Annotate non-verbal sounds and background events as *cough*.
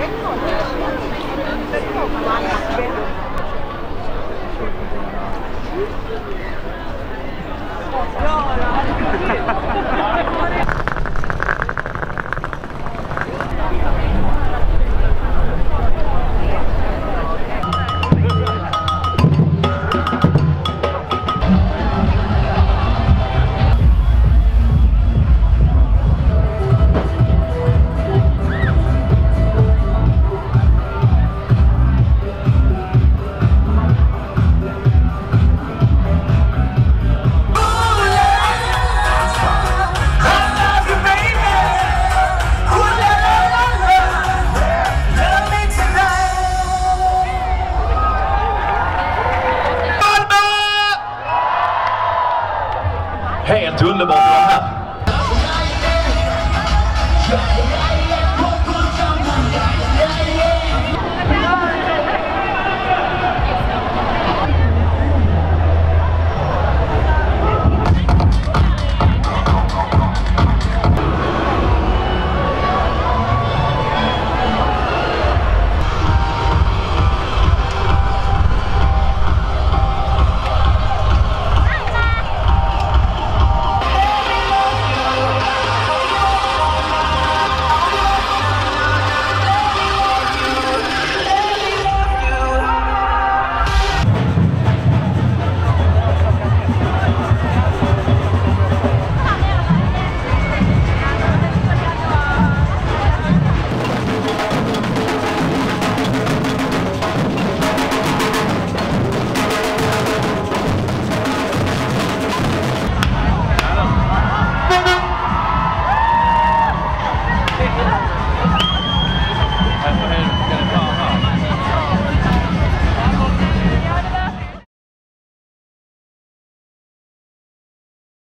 这个，这个，这个。Hey, jag tror det var bra. Yeah. *laughs*